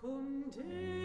Come to